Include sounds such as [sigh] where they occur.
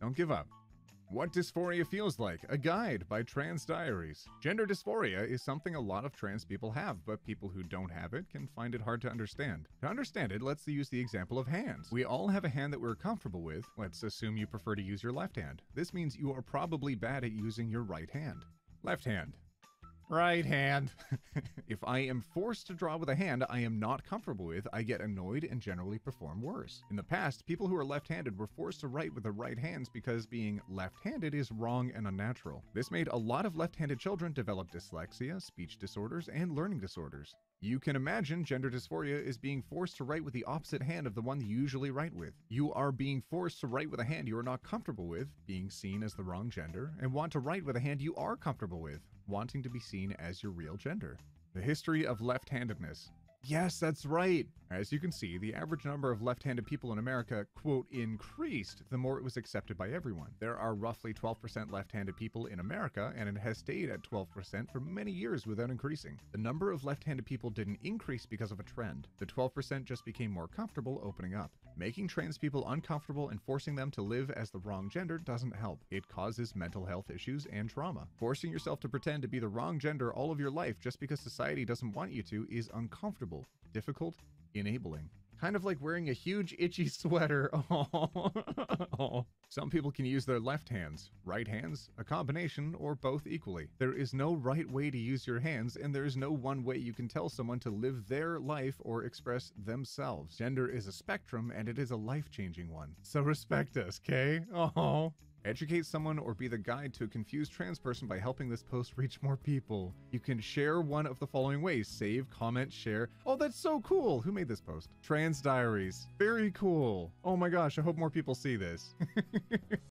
Don't give up. What Dysphoria Feels Like, a guide by Trans Diaries. Gender dysphoria is something a lot of trans people have, but people who don't have it can find it hard to understand. To understand it, let's use the example of hands. We all have a hand that we're comfortable with. Let's assume you prefer to use your left hand. This means you are probably bad at using your right hand. Left hand. Right hand. [laughs] if I am forced to draw with a hand I am not comfortable with, I get annoyed and generally perform worse. In the past, people who are left-handed were forced to write with their right hands because being left-handed is wrong and unnatural. This made a lot of left-handed children develop dyslexia, speech disorders, and learning disorders. You can imagine gender dysphoria is being forced to write with the opposite hand of the one you usually write with. You are being forced to write with a hand you are not comfortable with, being seen as the wrong gender, and want to write with a hand you are comfortable with, wanting to be seen as your real gender. The history of left-handedness. Yes, that's right. As you can see, the average number of left-handed people in America, quote, increased the more it was accepted by everyone. There are roughly 12% left-handed people in America, and it has stayed at 12% for many years without increasing. The number of left-handed people didn't increase because of a trend. The 12% just became more comfortable opening up. Making trans people uncomfortable and forcing them to live as the wrong gender doesn't help. It causes mental health issues and trauma. Forcing yourself to pretend to be the wrong gender all of your life just because society doesn't want you to is uncomfortable, difficult, enabling. Kind of like wearing a huge itchy [laughs] sweater. Oh. Some people can use their left hands, right hands, a combination, or both equally. There is no right way to use your hands, and there is no one way you can tell someone to live their life or express themselves. Gender is a spectrum, and it is a life-changing one. So respect us, okay? Oh. Educate someone or be the guide to a confused trans person by helping this post [laughs] reach more people. You can share one of the following ways save, comment, share. Oh, that's so cool! Who made this post? Trans Diaries. Very cool. Oh my gosh, I hope more people see this. [laughs]